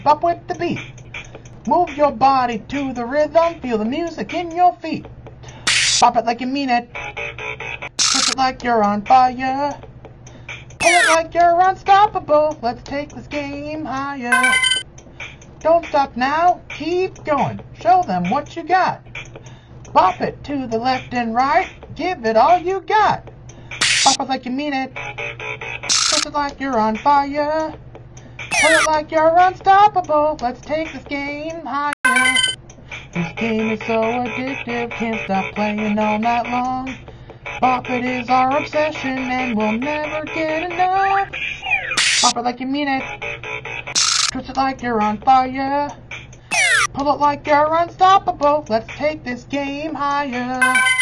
keep up with the beat. Move your body to the rhythm, feel the music in your feet. Bop it like you mean it. Push it like you're on fire. Pull it like you're unstoppable. Let's take this game higher. Don't stop now, keep going. Show them what you got. Bop it to the left and right. Give it all you got. Bop it like you mean it. Push it like you're on fire. Pull it like you're unstoppable. Let's take this game higher. This game is so addictive, can't stop playing all night long. Bop it is our obsession, and we'll never get enough. Bop it like you mean it. Twist it like you're on fire. Pull it like you're unstoppable. Let's take this game higher.